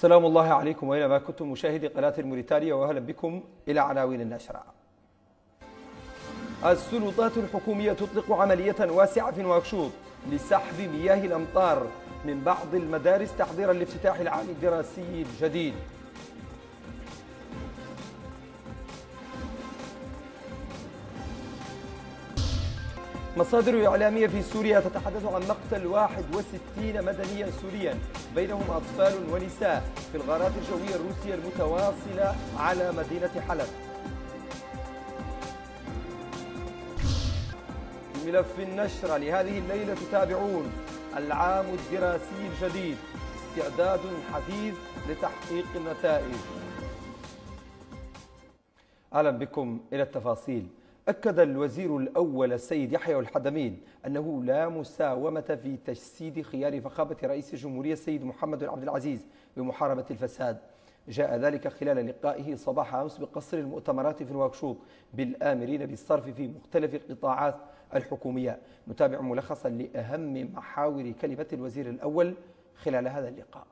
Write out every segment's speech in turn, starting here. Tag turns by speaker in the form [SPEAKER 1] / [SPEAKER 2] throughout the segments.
[SPEAKER 1] سلام الله عليكم وإنما كنتم مشاهدي قناة الموريتانيا وأهلا بكم إلى عناوين النشرة. السلطات الحكومية تطلق عملية واسعة في نواكشوط لسحب مياه الأمطار من بعض المدارس تحضيرا لافتتاح العام الدراسي الجديد. مصادر إعلامية في سوريا تتحدث عن مقتل 61 مدنيا سوريا. بينهم أطفال ونساء في الغارات الجوية الروسية المتواصلة على مدينة حلب. في ملف النشرة لهذه الليلة تتابعون. العام الدراسي الجديد. استعداد حثيث لتحقيق النتائج. أهلا بكم إلى التفاصيل. أكد الوزير الأول السيد يحيى الحدمين أنه لا مساومة في تجسيد خيار فخامة رئيس الجمهورية السيد محمد عبد العزيز بمحاربة الفساد. جاء ذلك خلال لقائه صباح أمس بقصر المؤتمرات في نواكشوط بالآمرين بالصرف في مختلف القطاعات الحكومية. نتابع ملخصا لأهم محاور كلمة الوزير الأول خلال هذا اللقاء.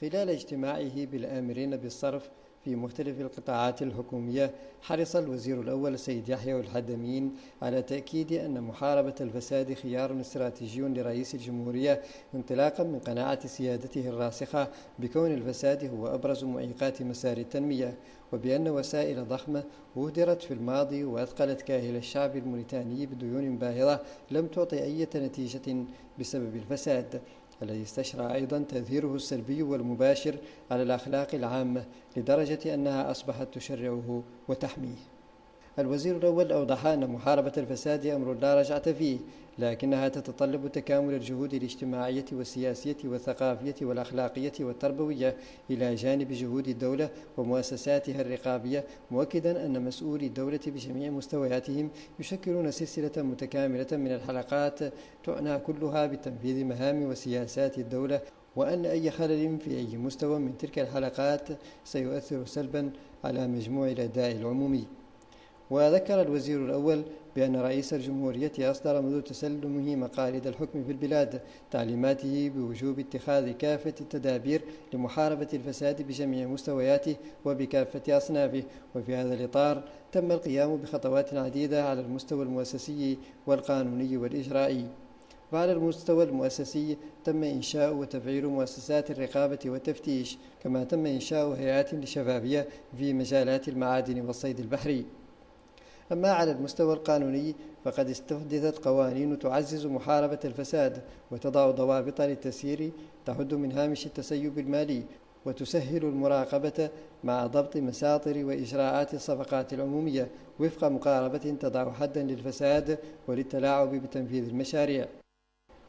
[SPEAKER 2] خلال اجتماعه بالآمرين بالصرف في مختلف القطاعات الحكومية حرص الوزير الأول السيد يحيى الحدمين على تأكيد أن محاربة الفساد خيار استراتيجي لرئيس الجمهورية انطلاقا من قناعة سيادته الراسخة بكون الفساد هو أبرز معيقات مسار التنمية وبأن وسائل ضخمة أهدرت في الماضي وأثقلت كاهل الشعب الموريتاني بديون باهظة لم تعطي أي نتيجة بسبب الفساد. الذي استشرى أيضا تأثيره السلبي والمباشر على الأخلاق العامة لدرجة أنها أصبحت تشرعه وتحميه. الوزير الأول أوضح أن محاربة الفساد أمر لا رجعة فيه لكنها تتطلب تكامل الجهود الاجتماعية والسياسية والثقافية والأخلاقية والتربوية إلى جانب جهود الدولة ومؤسساتها الرقابية مؤكدا أن مسؤولي الدولة بجميع مستوياتهم يشكلون سلسلة متكاملة من الحلقات تعنى كلها بتنفيذ مهام وسياسات الدولة وأن أي خلل في أي مستوى من تلك الحلقات سيؤثر سلبا على مجموع الأداء العمومي. وذكر الوزير الأول بأن رئيس الجمهورية أصدر منذ تسلمه مقاليد الحكم في البلاد تعليماته بوجوب اتخاذ كافة التدابير لمحاربة الفساد بجميع مستوياته وبكافة أصنافه. وفي هذا الإطار تم القيام بخطوات عديدة على المستوى المؤسسي والقانوني والإجرائي. وعلى المستوى المؤسسي تم إنشاء وتفعيل مؤسسات الرقابة والتفتيش كما تم إنشاء هيئات للشفافية في مجالات المعادن والصيد البحري. أما على المستوى القانوني فقد استحدثت قوانين تعزز محاربة الفساد وتضع ضوابط للتسيير تحد من هامش التسيب المالي وتسهل المراقبة مع ضبط مساطر وإجراءات الصفقات العمومية وفق مقاربة تضع حدا للفساد وللتلاعب بتنفيذ المشاريع.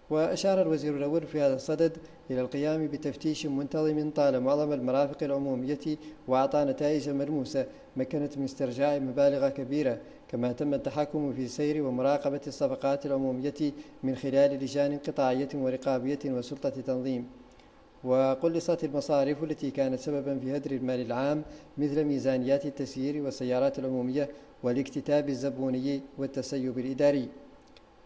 [SPEAKER 2] وأشار الوزير الأول في هذا الصدد إلى القيام بتفتيش منتظم طال معظم المرافق العمومية وأعطى نتائج ملموسة مكنت من استرجاع مبالغ كبيرة كما تم التحكم في سير ومراقبة الصفقات العمومية من خلال لجان قطاعية ورقابية وسلطة تنظيم. وقلصت المصاريف التي كانت سببا في هدر المال العام مثل ميزانيات التسيير والسيارات العمومية والاكتتاب الزبوني والتسيب الإداري.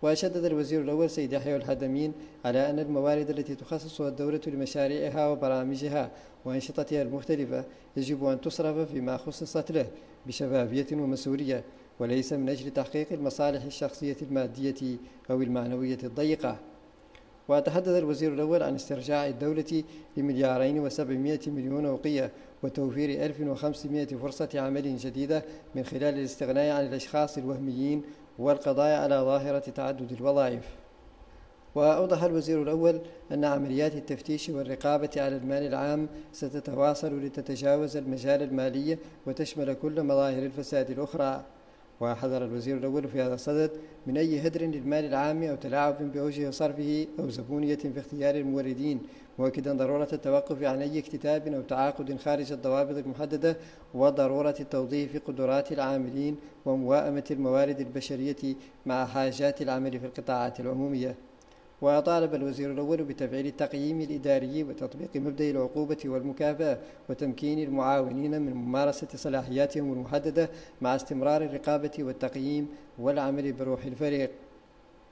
[SPEAKER 2] وشدد الوزير الأول سيد يحيى الحدمين على أن الموارد التي تخصصها الدولة لمشاريعها وبرامجها وأنشطتها المختلفة يجب أن تصرف فيما خصصت له بشفافية ومسؤولية وليس من أجل تحقيق المصالح الشخصية المادية أو المعنوية الضيقة. وتحدث الوزير الأول عن استرجاع الدولة لمليارين وسبعمائة مليون أوقية وتوفير 1500 فرصة عمل جديدة من خلال الاستغناء عن الأشخاص الوهميين والقضاء على ظاهرة تعدد الوظائف. وأوضح الوزير الأول أن عمليات التفتيش والرقابة على المال العام ستتواصل لتتجاوز المجال المالي وتشمل كل مظاهر الفساد الأخرى. وحذر الوزير الأول في هذا الصدد من أي هدر للمال العام أو تلاعب بأوجه صرفه أو زبونية في اختيار الموردين مؤكدا ضرورة التوقف عن أي اكتتاب أو تعاقد خارج الضوابط المحددة وضرورة توظيف قدرات العاملين ومواءمة الموارد البشرية مع حاجات العمل في القطاعات العمومية. وطالب الوزير الأول بتفعيل التقييم الإداري وتطبيق مبدأ العقوبة والمكافأة وتمكين المعاونين من ممارسة صلاحياتهم المحددة مع استمرار الرقابة والتقييم والعمل بروح الفريق.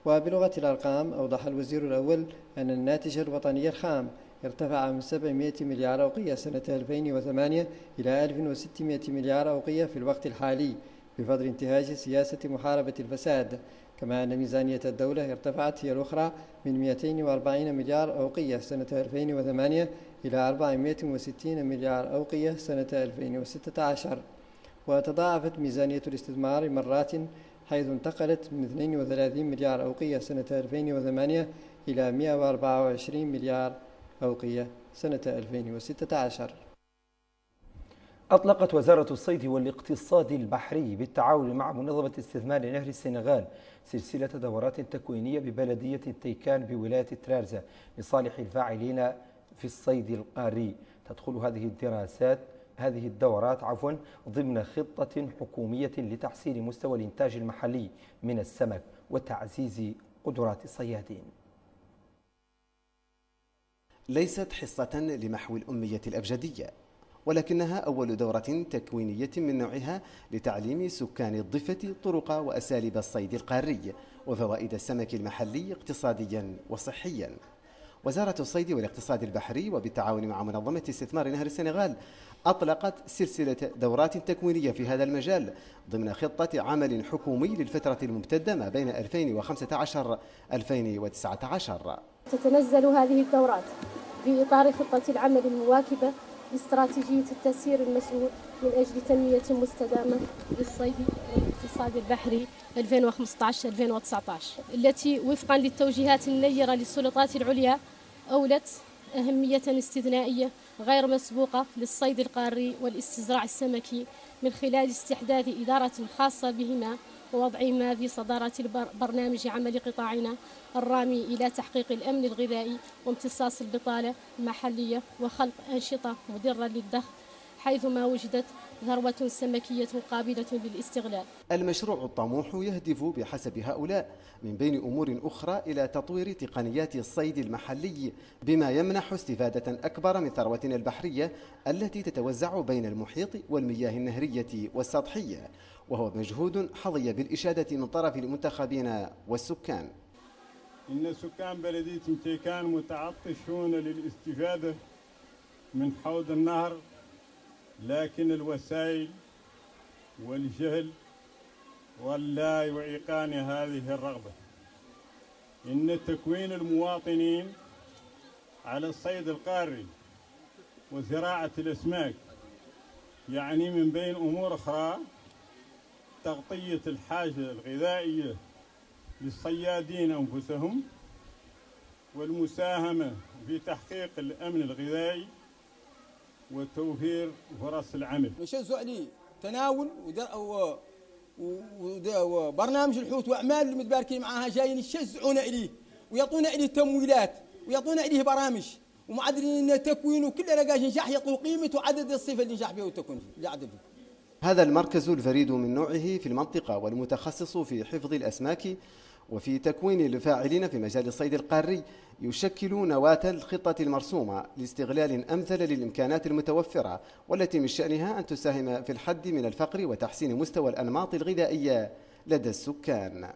[SPEAKER 2] وبلغة الأرقام أوضح الوزير الأول أن الناتج الوطني الخام ارتفع من 700 مليار أوقية سنة 2008 إلى 1600 مليار أوقية في الوقت الحالي بفضل انتهاج سياسة محاربة الفساد. كما أن ميزانية الدولة ارتفعت هي الأخرى من 240 مليار أوقية سنة 2008 إلى 460 مليار أوقية سنة 2016 وتضاعفت ميزانية الاستثمار مرات حيث انتقلت من 32 مليار أوقية سنة 2008 إلى 124 مليار أوقية سنة 2016
[SPEAKER 1] أطلقت وزارة الصيد والاقتصاد البحري بالتعاون مع منظمة استثمار نهر السنغال سلسلة دورات تكوينية ببلدية تيكان بولاية ترارزة لصالح الفاعلين في الصيد القاري. تدخل هذه الدراسات هذه الدورات عفوا ضمن خطة حكومية لتحسين مستوى الإنتاج المحلي من السمك وتعزيز قدرات الصيادين.
[SPEAKER 3] ليست حصة لمحو الأمية الأبجدية. ولكنها أول دورة تكوينية من نوعها لتعليم سكان الضفة طرق وأساليب الصيد القاري وفوائد السمك المحلي اقتصاديا وصحيا. وزارة الصيد والاقتصاد البحري وبالتعاون مع منظمة استثمار نهر السنغال أطلقت سلسلة دورات تكوينية في هذا المجال ضمن خطة عمل حكومي للفترة الممتدة ما بين 2015-2019
[SPEAKER 4] تتنزل هذه الدورات في إطار خطة العمل المواكبة لاستراتيجية التسيير المسؤول من أجل تنمية مستدامة للصيد والاقتصاد البحري 2015-2019 التي وفقا للتوجيهات النيرة للسلطات العليا أولت أهمية استثنائية غير مسبوقة للصيد القاري والاستزراع السمكي من خلال استحداث إدارة خاصة بهما ووضعهما في صدارة برنامج عمل قطاعنا الرامي إلى تحقيق الأمن الغذائي وامتصاص البطالة المحلية وخلق أنشطة مضرة للدخل حيثما وجدت ثروة سمكية قابلة للاستغلال.
[SPEAKER 3] المشروع الطموح يهدف بحسب هؤلاء من بين أمور أخرى إلى تطوير تقنيات الصيد المحلي بما يمنح استفادة أكبر من ثروتنا البحرية التي تتوزع بين المحيط والمياه النهرية والسطحية وهو مجهود حظي بالإشادة من طرف المنتخبين والسكان.
[SPEAKER 5] إن سكان بلدية متيكان متعطشون للاستفادة من حوض النهر لكن الوسائل والجهل ولا يعيقان هذه الرغبة. إن تكوين المواطنين على الصيد القاري وزراعة الأسماك يعني من بين أمور أخرى تغطية الحاجة الغذائية للصيادين أنفسهم والمساهمة في تحقيق الأمن الغذائي وتوفير فرص العمل.
[SPEAKER 6] نشزوا عليه تناول وبرنامج الحوت وأعمال المتباركين معاها جايين يشجعون إليه ويعطونا إليه تمويلات ويعطونا إليه برامج ومعدلين تكوين وكل لقاش نجاح يعطوا قيمه وعدد الصفة اللي نجاح فيها وتكون
[SPEAKER 3] هذا المركز الفريد من نوعه في المنطقة والمتخصص في حفظ الأسماك وفي تكوين الفاعلين في مجال الصيد القاري يشكل نواة الخطة المرسومة لاستغلال أمثل للإمكانات المتوفرة والتي من شأنها أن تساهم في الحد من الفقر وتحسين مستوى الأنماط الغذائية لدى السكان.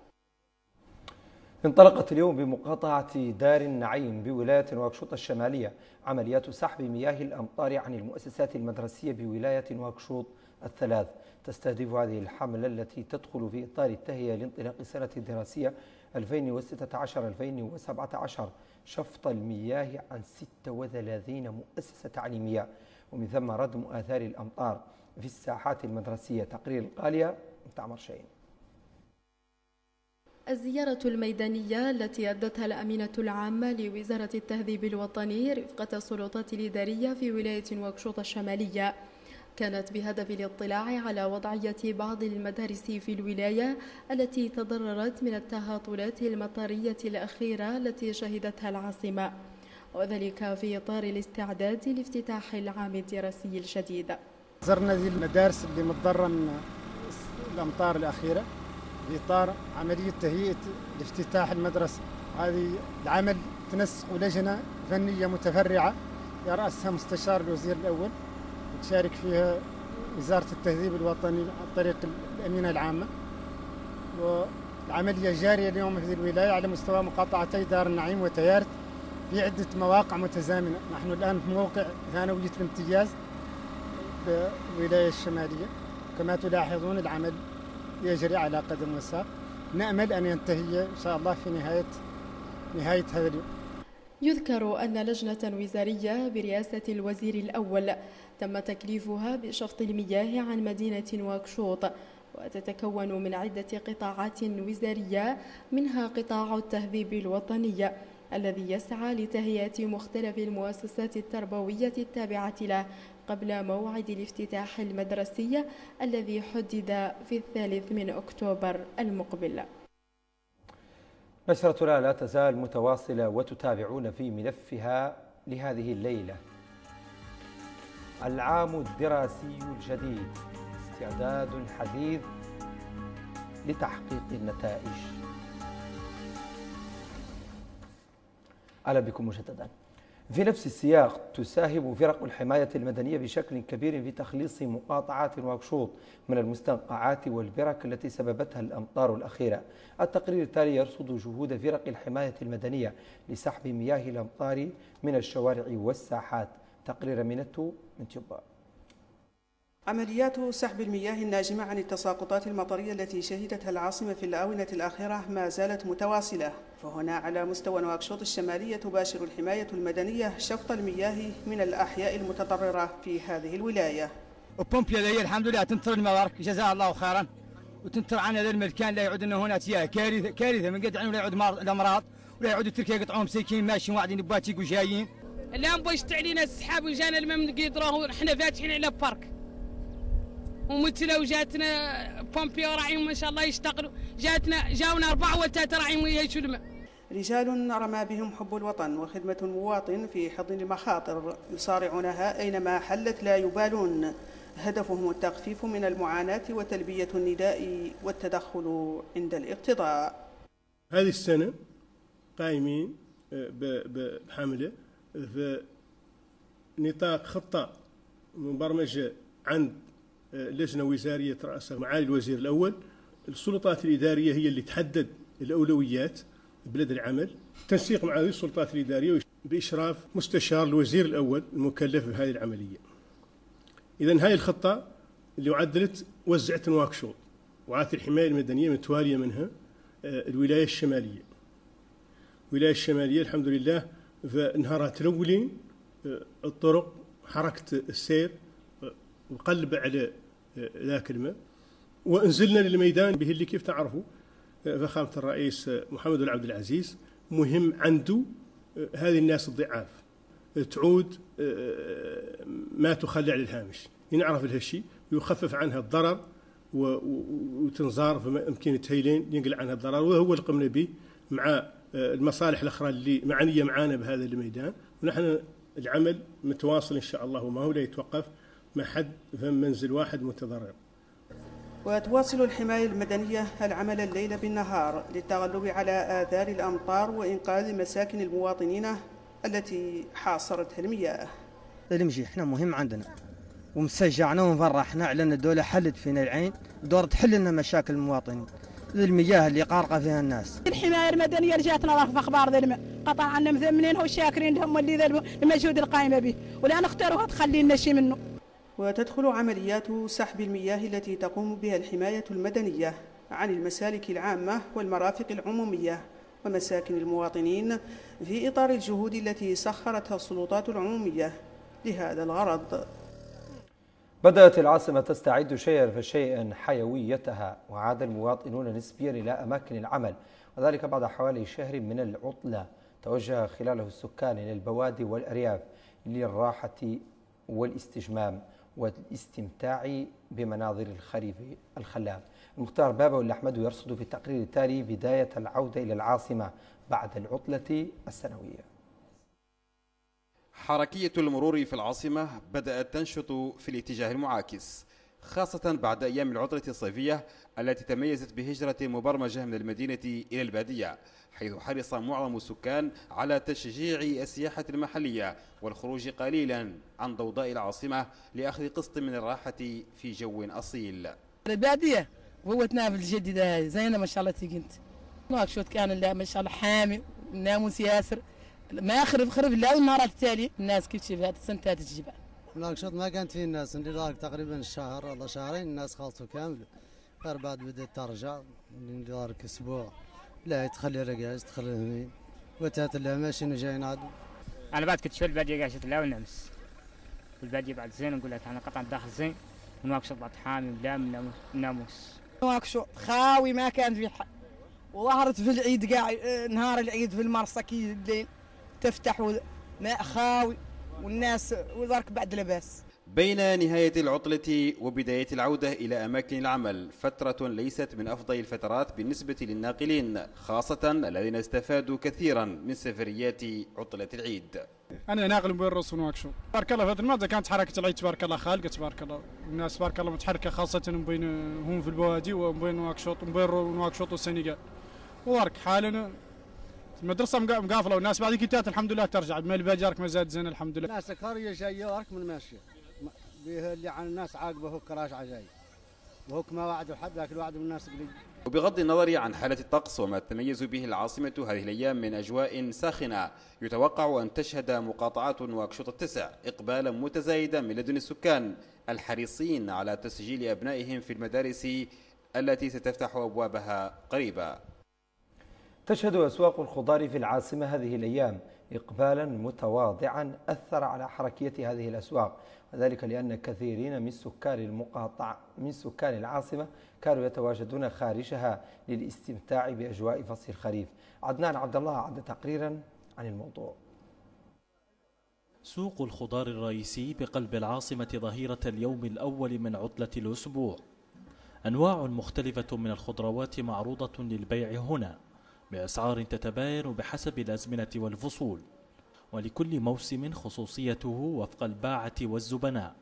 [SPEAKER 1] انطلقت اليوم بمقاطعة دار النعيم بولاية نواكشوط الشمالية عمليات سحب مياه الأمطار عن المؤسسات المدرسية بولاية نواكشوط الثلاث. تستهدف هذه الحملة التي تدخل في إطار التهيئة لانطلاق السنة الدراسية 2016-2017 شفط المياه عن 36 مؤسسة تعليمية ومن ثم ردم آثار الأمطار في الساحات المدرسية. تقرير القالية تعمر شيء
[SPEAKER 7] الزيارة الميدانية التي أدتها الأمينة العامة لوزارة التهذيب الوطني رفقة السلطات الإدارية في ولاية نواكشوط الشمالية. كانت بهدف الاطلاع على وضعية بعض المدارس في الولاية التي تضررت من التهاطلات المطرية الأخيرة التي شهدتها العاصمة وذلك في إطار الاستعداد لافتتاح العام الدراسي الجديد.
[SPEAKER 8] زرنا ذي المدارس اللي متضررة من الأمطار الأخيرة في إطار عملية تهيئة لافتتاح المدرسة. هذه العمل تنسق لجنة فنية متفرعة يرأسها مستشار الوزير الأول. تشارك فيها وزارة التهذيب الوطني عن طريق الأمينة العامة. العملية جارية اليوم في الولاية على مستوى مقاطعتي دار النعيم وتيارت في عدة مواقع متزامنة. نحن الآن في موقع ثانوية الامتياز بالولاية الشمالية. كما تلاحظون العمل يجري على قدم وساق. نأمل أن ينتهي إن شاء الله في نهاية نهاية هذا اليوم.
[SPEAKER 7] يذكر أن لجنة وزارية برئاسة الوزير الأول تم تكليفها بشفط المياه عن مدينة واكشوط وتتكون من عدة قطاعات وزارية منها قطاع التهذيب الوطني الذي يسعى لتهيئة مختلف المؤسسات التربوية التابعة له قبل موعد الافتتاح المدرسي الذي حدد في الثالث من أكتوبر المقبل.
[SPEAKER 1] نشرتنا لا تزال متواصلة وتتابعون في ملفها لهذه الليلة. العام الدراسي الجديد استعداد حديث لتحقيق النتائج. أهلا بكم مجددا. في نفس السياق تساهم فرق الحماية المدنية بشكل كبير في تخليص مقاطعات واكشوط من المستنقعات والبرك التي سببتها الأمطار الأخيرة. التقرير التالي يرصد جهود فرق الحماية المدنية لسحب مياه الأمطار من الشوارع والساحات. تقرير منته من تيوبا.
[SPEAKER 9] عمليات سحب المياه الناجمة عن التساقطات المطرية التي شهدتها العاصمة في الآونة الأخيرة ما زالت متواصلة. فهنا على مستوى نواكشوط الشمالية تباشر الحماية المدنية شفط المياه من الأحياء المتضررة في هذه الولاية.
[SPEAKER 6] وبومبيا هي الحمد لله تنطر المبارك جزاها الله خيرا. وتنطر عن هذا المكان لا يعود إنه هنا كارثه كارثة من قد ولا يعود الامراض ولا يعود تركيا يقطعون مساكين ماشيين واعدين بواتيك وجايين.
[SPEAKER 10] الآن بوش علينا السحاب وجانا الماء من قدره إحنا فاتحين على بارك ومثل وجاتنا بومبي راعيهم ما شاء الله يشتغلوا. جاتنا جاونا أربعة وثلاثة راعيهم ويعيشوا الماء
[SPEAKER 9] رجال رمى بهم حب الوطن وخدمة المواطن في حضن المخاطر يصارعونها أينما حلت لا يبالون. هدفهم التخفيف من المعاناة وتلبية النداء والتدخل عند الاقتضاء.
[SPEAKER 11] هذه السنة قائمين آه، بحملة في نطاق خطة مبرمجة عند لجنة وزارية ترأسها معالي الوزير الأول. السلطات الإدارية هي اللي تحدد الأولويات بلد العمل. تنسيق مع هذه السلطات الإدارية بإشراف مستشار الوزير الأول المكلف بهذه العملية. إذا هاي الخطة اللي عدلت وزعت نواكشوط وعات الحماية المدنية متوالية منها آه، الولاية الشمالية. الولاية الشمالية الحمد لله فانهارت الأولين آه، الطرق حركة السير آه، وقلب على ذاك الماء وأنزلنا للميدان به اللي كيف تعرفوا؟ فخامة الرئيس محمد بن عبد العزيز مهم عنده هذه الناس الضعاف. تعود ما تخلي على الهامش ينعرف لها الشيء ويخفف عنها الضرر وتنظار فيمكن تهيلين ينقل عنها الضرر. وهو اللي قمنا به مع المصالح الأخرى اللي معنيه معانا بهذا الميدان. ونحن العمل متواصل إن شاء الله وما هو لا يتوقف. ما حد فهم منزل واحد متضرر.
[SPEAKER 9] وتواصل الحماية المدنية العمل الليل بالنهار للتغلب على آثار الأمطار وإنقاذ مساكن المواطنين التي حاصرتها المياه
[SPEAKER 12] المجي إحنا مهم عندنا. ومسجعنا ومفرحنا على أن الدولة حلت فينا العين دور تحل لنا مشاكل المواطنين. المياه اللي قارقة فيها الناس.
[SPEAKER 13] الحماية المدنية اللي جاتنا في أخبار ذا الماء قطع عنا مثمنين وشاكرين لهم واللي المجهود القائمة به. ولا نختاروها تخلي لنا شيء منه.
[SPEAKER 9] وتدخل عمليات سحب المياه التي تقوم بها الحماية المدنية عن المسالك العامة والمرافق العمومية ومساكن المواطنين في إطار الجهود التي سخرتها السلطات العمومية لهذا الغرض.
[SPEAKER 1] بدأت العاصمة تستعد شيئا فشيئا حيويتها وعاد المواطنون نسبيا إلى أماكن العمل وذلك بعد حوالي شهر من العطلة. توجه خلاله السكان إلى البوادي والأرياف للراحة والاستجمام. والاستمتاع بمناظر الخريف الخلاب. المختار بابا والأحمد يرصد في التقرير التالي بداية العودة إلى العاصمة بعد العطلة السنوية.
[SPEAKER 14] حركية المرور في العاصمة بدأت تنشط في الاتجاه المعاكس. خاصة بعد أيام العطلة الصيفية التي تميزت بهجرة مبرمجة من المدينة إلى البادية حيث حرص معظم السكان على تشجيع السياحة المحلية والخروج قليلا عن ضوضاء العاصمة لأخذ قسط من الراحة في جو أصيل.
[SPEAKER 15] البادية فوتناها في الجديدة زينة ما شاء الله تيجنت نواكشوط كان لا ما شاء الله حامي الناموس ياسر ما خرب خرب لا والنهار التالي. الناس كيف تشوف هذه السنة تجيبها.
[SPEAKER 16] نواكشوط ما كانت فيه الناس ندير تقريبا شهر ولا شهرين الناس خلصوا كامل. غير بعد بدات ترجع ندير دارك أسبوع. لا تخلي رقاش تخلي همين وتات لا ماشي جايين عاد
[SPEAKER 17] أنا بعد كنت شوي البادية قاعد لا ونمس والبادية بعد زين نقول لك أنا قطع داخل زين. ونواكشوط بعد حامي ولا من ناموس.
[SPEAKER 15] نواكشوط خاوي ما كان في حق. وظهرت في العيد قاعد نهار العيد في المرسكي الليل. تفتح ماء خاوي. والناس وذاك بعد لباس
[SPEAKER 14] بين نهاية العطلة وبداية العودة إلى أماكن العمل فترة ليست من أفضل الفترات بالنسبة للناقلين خاصة الذين استفادوا كثيرا من سفريات عطلة العيد.
[SPEAKER 18] أنا ناقل بين الرص ونواكشو تبارك الله في هذه المادة كانت حركة العيد تبارك الله خالقة تبارك الله. الناس تبارك الله متحركة خاصة بين هم في البوادي وبين نواكشوط وبين نواكشوط والسنغال. وارك حالنا المدرسة مقافلة والناس بعد كيتات الحمد لله ترجع. بما اللي جارك ما زاد زين الحمد لله.
[SPEAKER 16] الناس قريه جاية وأرك من ماشية. به اللي عن الناس عاقبة هو راجعه جاي وهوك ما وعدوا حد لكن وعدوا الناس قليل.
[SPEAKER 14] وبغض النظر عن حالة الطقس وما تتميز به العاصمة هذه الأيام من أجواء ساخنة يتوقع أن تشهد مقاطعات نواكشوط التسع إقبالا متزايدا من لدن السكان الحريصين على تسجيل أبنائهم في المدارس التي ستفتح أبوابها قريبا.
[SPEAKER 1] تشهد أسواق الخضار في العاصمة هذه الأيام إقبالا متواضعا أثر على حركية هذه الأسواق وذلك لأن كثيرين من سكان المقاطعة من سكان العاصمة كانوا يتواجدون خارجها للاستمتاع بأجواء فصل الخريف. عدنان عبد الله عد تقريرا عن الموضوع.
[SPEAKER 19] سوق الخضار الرئيسي بقلب العاصمة ظهيرة اليوم الأول من عطلة الأسبوع. أنواع مختلفة من الخضروات معروضة للبيع هنا. بأسعار تتباين بحسب الأزمنة والفصول ولكل موسم خصوصيته وفق الباعة والزبناء.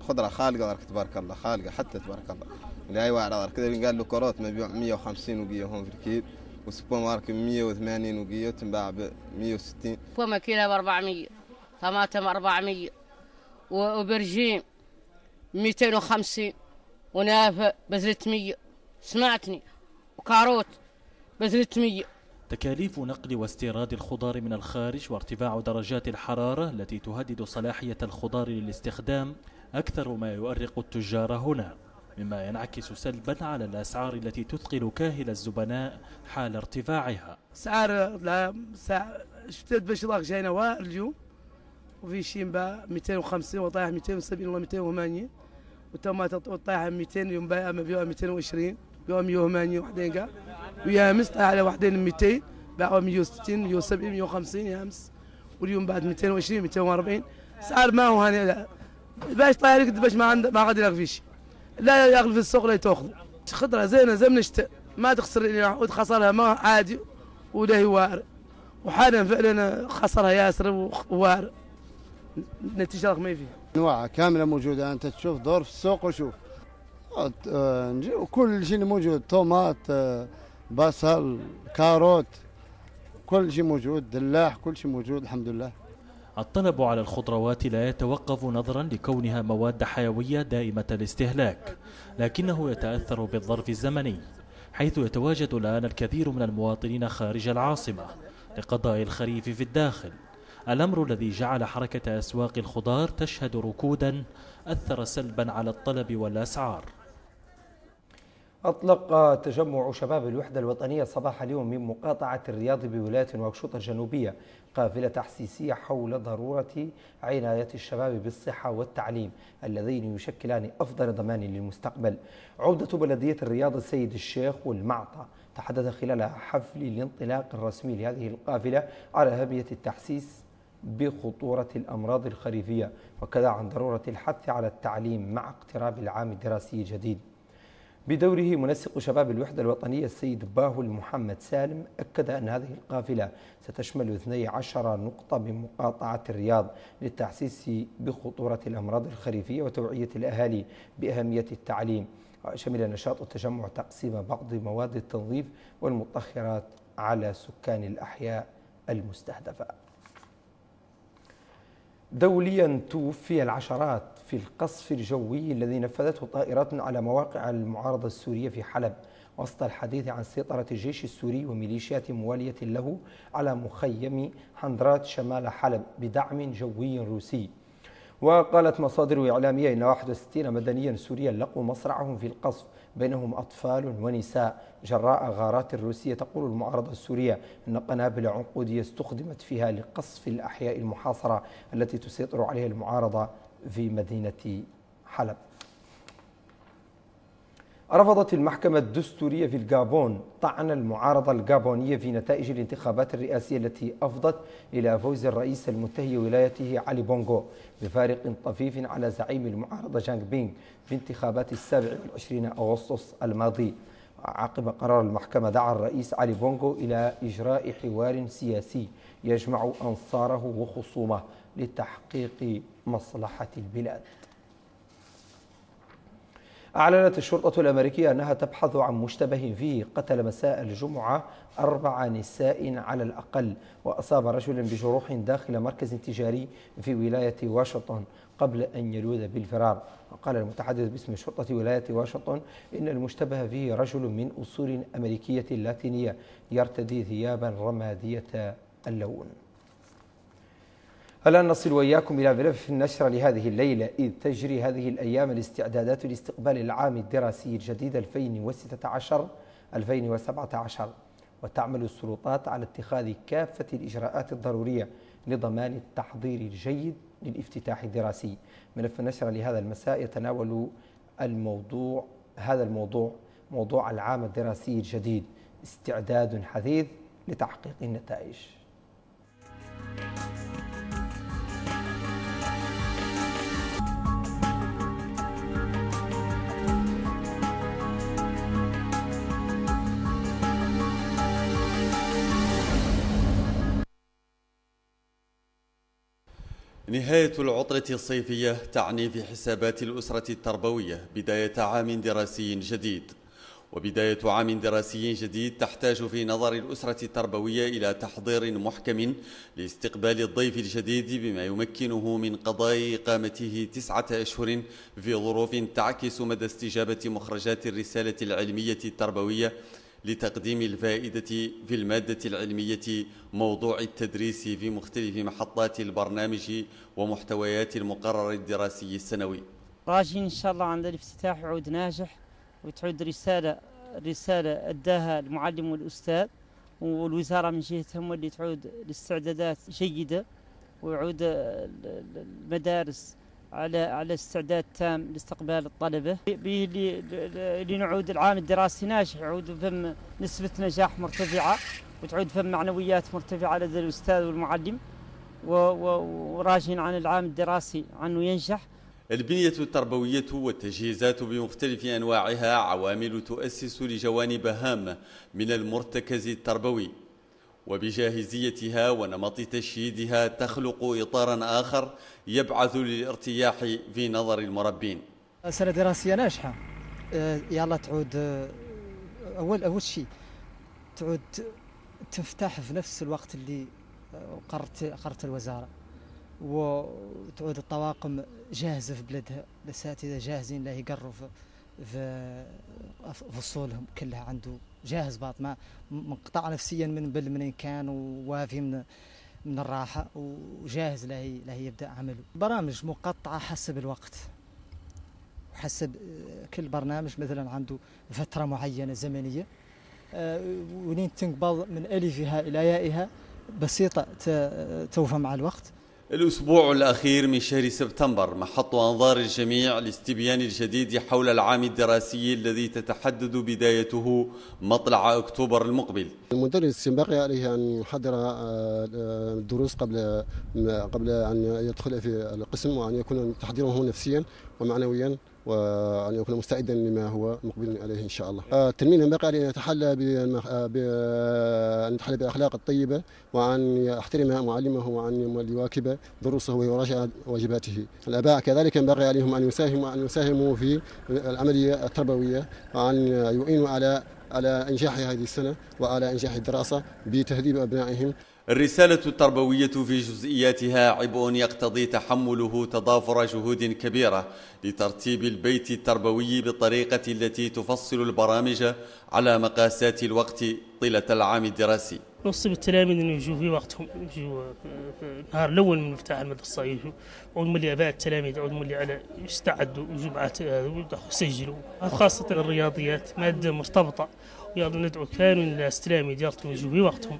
[SPEAKER 20] خضرة خالقة تبارك الله خالقة حتى تبارك الله. اللي أي واحد كذا قال له كروت مبيوع 150 وقية هون في الكيل وسوبر ماركت 180 وقية تنباع ب 160
[SPEAKER 21] فما كيلة ب 400 طماطم 400 وبرجيم 250 ونافع ب 300 سمعتني؟ وكاروت ب 300
[SPEAKER 19] تكاليف نقل واستيراد الخضار من الخارج وارتفاع درجات الحرارة التي تهدد صلاحية الخضار للاستخدام أكثر ما يؤرق التجار هنا مما ينعكس سلبا على الأسعار التي تثقل كاهل الزبناء حال ارتفاعها.
[SPEAKER 15] سعر لا سعر شفتت باش ضاق جاينا اليوم؟ وفي شيمبا 250 وطايح 270 ولا 280 والطماطم طايحه 200 يوم بايعه مبيوعه 220 بيعوا 180 وحدين قال ويامس طايح على وحدين 200 باعوا 160 170 150 يامس واليوم بعد 220 240 سعر ما هو هاني باش طايح باش ما عنده ما غادي يلاقي فيش لا ياخذ في السوق لا تاخذ خضرة زينة زي من الشتاء ما تخسر خسرها ما عادي. ولا هي وارد وحالا فعلا خسرها ياسر ووارد نتيجة ما فيها.
[SPEAKER 16] أنواع كاملة موجودة. أنت تشوف دور في السوق وشوف. وكل شيء موجود. طوماط بصل كاروت كل شيء موجود دلاح كل شيء موجود الحمد لله.
[SPEAKER 19] الطلب على الخضروات لا يتوقف نظرا لكونها مواد حيوية دائمة الاستهلاك لكنه يتأثر بالظرف الزمني حيث يتواجد الآن الكثير من المواطنين خارج العاصمة لقضاء الخريف في الداخل. الأمر الذي جعل حركة أسواق الخضار تشهد ركودا أثر سلبا على الطلب والأسعار.
[SPEAKER 1] أطلق تجمع شباب الوحدة الوطنية صباح اليوم من مقاطعة الرياض بولاية واكشوط الجنوبية قافلة تحسيسية حول ضرورة عناية الشباب بالصحة والتعليم اللذين يشكلان أفضل ضمان للمستقبل. عودة بلدية الرياض السيد الشيخ والمعطى تحدث خلال حفل الانطلاق الرسمي لهذه القافلة على أهمية التحسيس بخطورة الأمراض الخريفية وكذا عن ضرورة الحث على التعليم مع اقتراب العام الدراسي الجديد. بدوره منسق شباب الوحدة الوطنية السيد باهو محمد سالم أكد أن هذه القافلة ستشمل 12 نقطة من مقاطعة الرياض للتحسيس بخطورة الأمراض الخريفية وتوعية الأهالي بأهمية التعليم. وشمل نشاط التجمع تقسيم بعض مواد التنظيف والمطهرات على سكان الأحياء المستهدفة. دوليا توفي العشرات في القصف الجوي الذي نفذته طائرات على مواقع المعارضة السورية في حلب وسط الحديث عن سيطرة الجيش السوري وميليشيات موالية له على مخيم حندرات شمال حلب بدعم جوي روسي. وقالت مصادر إعلامية إن 61 مدنيا سوريا لقوا مصرعهم في القصف بينهم أطفال ونساء. جراء غارات روسية تقول المعارضة السورية أن قنابل عنقودية استخدمت فيها لقصف الأحياء المحاصرة التي تسيطر عليها المعارضة. في مدينة حلب. رفضت المحكمة الدستورية في الجابون طعن المعارضة الجابونية في نتائج الانتخابات الرئاسية التي أفضت إلى فوز الرئيس المنتهي ولايته علي بونغو بفارق طفيف على زعيم المعارضة جان بينغ في انتخابات السابع والعشرين أغسطس الماضي. عقب قرار المحكمة دعا الرئيس علي بونغو إلى إجراء حوار سياسي يجمع أنصاره وخصومه. لتحقيق مصلحة البلاد. أعلنت الشرطة الأمريكية أنها تبحث عن مشتبه فيه قتل مساء الجمعة أربع نساء على الأقل وأصاب رجلا بجروح داخل مركز تجاري في ولاية واشنطن قبل أن يلوذ بالفرار. وقال المتحدث باسم شرطة ولاية واشنطن إن المشتبه فيه رجل من أصول أمريكية لاتينية يرتدي ثيابا رمادية اللون. الآن نصل وإياكم إلى ملف النشر لهذه الليلة إذ تجري هذه الأيام الاستعدادات لاستقبال العام الدراسي الجديد 2016-2017 وتعمل السلطات على اتخاذ كافة الإجراءات الضرورية لضمان التحضير الجيد للافتتاح الدراسي. ملف النشر لهذا المساء يتناول الموضوع هذا الموضوع موضوع العام الدراسي الجديد. استعداد حثيث لتحقيق النتائج.
[SPEAKER 22] نهاية العطلة الصيفية تعني في حسابات الأسرة التربوية بداية عام دراسي جديد. وبداية عام دراسي جديد تحتاج في نظر الأسرة التربوية إلى تحضير محكم لاستقبال الضيف الجديد بما يمكنه من قضاء إقامته تسعة أشهر في ظروف تعكس مدى استجابة مخرجات الرسالة العلمية التربوية لتقديم الفائدة في المادة العلمية موضوع التدريس في مختلف محطات البرنامج ومحتويات المقرر الدراسي السنوي.
[SPEAKER 23] راجين إن شاء الله عند الافتتاح يعود ناجح وتعود رسالة رسالة أداها المعلم والأستاذ والوزارة من جهتهم اللي تعود الاستعدادات جيدة ويعود المدارس على على استعداد تام لاستقبال الطلبة. لنعود العام الدراسي ناجح يعود فم نسبة نجاح مرتفعة وتعود فم معنويات مرتفعة لدى الأستاذ والمعلم وراجين عن العام الدراسي عنه ينجح.
[SPEAKER 22] البنية التربوية والتجهيزات بمختلف أنواعها عوامل تؤسس لجوانب هامة من المرتكز التربوي. وبجاهزيتها ونمط تشييدها تخلق إطارا آخر يبعث للارتياح في نظر المربين.
[SPEAKER 24] سنة دراسية ناجحة. آه، يلا تعود آه، أول أول شيء تعود تفتح في نفس الوقت اللي آه، قررت قررت الوزارة. وتعود الطواقم جاهزة في بلادها. الأساتذة جاهزين لا يقروا في فصولهم كلها. عنده جاهز باط ما منقطع نفسيا من بل من كان ووافي من من الراحة وجاهز له له يبدأ عمله. برامج مقطعة حسب الوقت. وحسب آه، كل برنامج مثلا عنده فترة معينة زمنية آه، ولين تنقبض من ألفها إلى يائها بسيطة توفى مع الوقت.
[SPEAKER 22] الأسبوع الأخير من شهر سبتمبر محط أنظار الجميع لاستبيان الجديد حول العام الدراسي الذي تتحدد بدايته مطلع أكتوبر المقبل.
[SPEAKER 25] المدرس ينبغي عليه أن يحضر آه، الدروس قبل قبل أن يدخل في القسم وأن يكون تحضيره نفسيا ومعنويا. وأن يكون مستعدا لما هو مقبل عليه إن شاء الله. آه، التلميذ ينبغي أن يتحلى بأن يتحلى بالأخلاق الطيبة وأن يحترم معلمه وأن يواكب دروسه ويراجع واجباته. الآباء كذلك ينبغي عليهم أن يساهموا أن يساهموا في العملية التربوية وأن يعينوا على على إنجاح هذه السنة وعلى إنجاح الدراسة بتهذيب أبنائهم.
[SPEAKER 22] الرسالة التربوية في جزئياتها عبء يقتضي تحمله تضافر جهود كبيرة لترتيب البيت التربوي بالطريقة التي تفصل البرامج على مقاسات الوقت طيلة العام الدراسي.
[SPEAKER 26] نوصي التلاميذ انه يجوا في وقتهم يجوا النهار الأول من مفتاح المدرسة يجوا عود ملي أباء التلاميذ عود ملي على يستعدوا مع يسجلوا. خاصة الرياضيات مادة مرتبطة ويلا ندعو كانوا الناس تلاميذ يرتوا يجوا في وقتهم.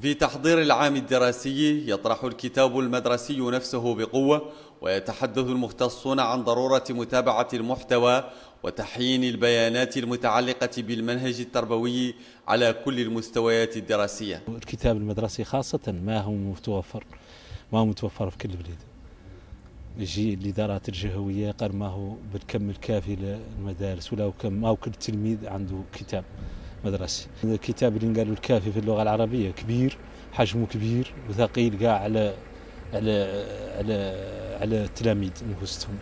[SPEAKER 22] في تحضير العام الدراسي يطرح الكتاب المدرسي نفسه بقوة ويتحدث المختصون عن ضرورة متابعة المحتوى وتحيين البيانات المتعلقة بالمنهج التربوي على كل المستويات الدراسية.
[SPEAKER 27] الكتاب المدرسي خاصة ما هو متوفر ما هو متوفر في كل بلاد. يجي الإدارات الجهوية قال ما هو بالكم الكافي للمدارس ولا كم ما هو كل تلميذ عنده كتاب. مدرسي الكتاب اللي قالوا الكافي في اللغة العربية كبير حجمه كبير وثقيل قاع على على على على التلاميذ انفسهم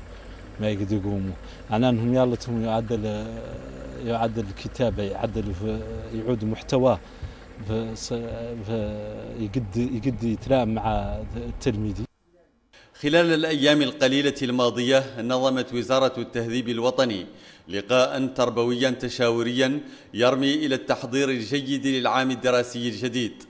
[SPEAKER 27] ما يقدروا يقوموا. على أنهم يالتهم يعدل يعدل الكتابة يعدل يعود محتواه يقد يقد يتلائم مع التلميذ.
[SPEAKER 22] خلال الأيام القليلة الماضية نظمت وزارة التهذيب الوطني لقاء تربويا تشاوريا يرمي إلى التحضير الجيد للعام الدراسي الجديد.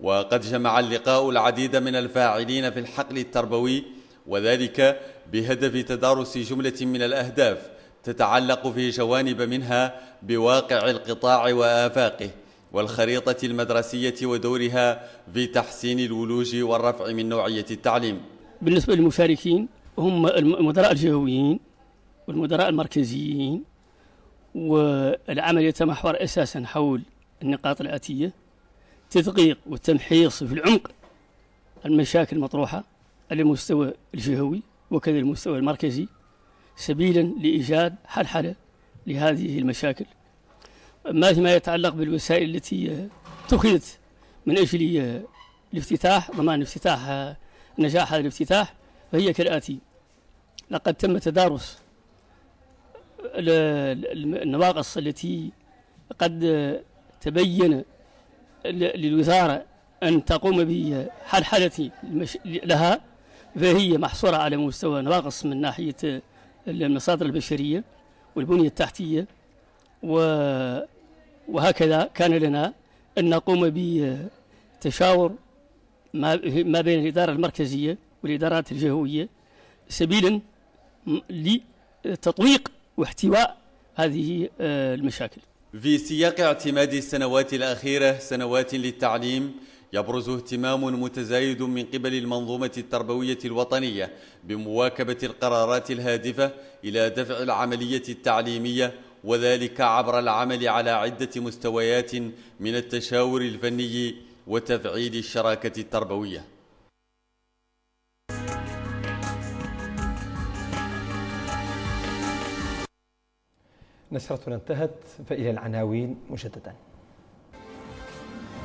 [SPEAKER 22] وقد جمع اللقاء العديد من الفاعلين في الحقل التربوي وذلك بهدف تدارس جملة من الأهداف تتعلق في جوانب منها بواقع القطاع وآفاقه والخريطة المدرسية ودورها في تحسين الولوج والرفع من نوعية التعليم.
[SPEAKER 28] بالنسبة للمشاركين هم المدراء الجهويين والمدراء المركزيين والعمل يتمحور أساسا حول النقاط الآتية تدقيق والتمحيص في العمق المشاكل المطروحة على المستوى الجهوي وكذا المستوى المركزي سبيلا لإيجاد حلحلة لهذه المشاكل. ما فيما يتعلق بالوسائل التي اتخذت من أجل الافتتاح ضمان افتتاح نجاح هذا الافتتاح فهي كالآتي لقد تم تدارس النواقص التي قد تبين للوزارة أن تقوم بحلحلة لها فهي محصورة على مستوى نواقص من ناحية المصادر البشرية والبنية التحتية وهكذا كان لنا أن نقوم بتشاور ما بين الإدارة المركزية والإدارات الجهوية سبيلا لتطويق واحتواء هذه آه، المشاكل.
[SPEAKER 22] في سياق اعتماد السنوات الأخيرة سنوات للتعليم يبرز اهتمام متزايد من قبل المنظومة التربوية الوطنية بمواكبة القرارات الهادفة إلى دفع العملية التعليمية وذلك عبر العمل على عدة مستويات من التشاور الفني وتفعيل الشراكة التربوية.
[SPEAKER 1] نشرتنا انتهت فإلى العناوين مجددا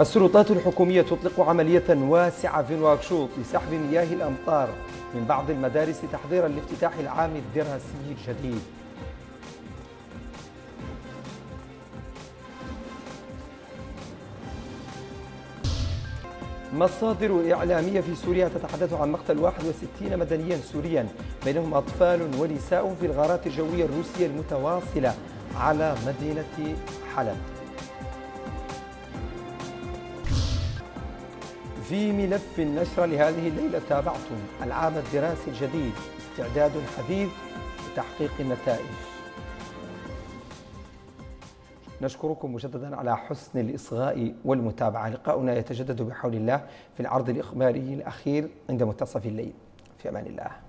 [SPEAKER 1] السلطات الحكومية تطلق عملية واسعة في نواكشوط لسحب مياه الأمطار من بعض المدارس تحضيرا لافتتاح العام الدراسي الجديد. مصادر إعلامية في سوريا تتحدث عن مقتل 61 مدنيا سوريا بينهم أطفال ونساء في الغارات الجوية الروسية المتواصلة. على مدينة حلب. في ملف النشرة لهذه الليلة تابعتم العام الدراسي الجديد استعداد حديث لتحقيق النتائج. نشكركم مجددا على حسن الإصغاء والمتابعة. لقاؤنا يتجدد بحول الله في العرض الإخباري الأخير عند منتصف الليل. في أمان الله.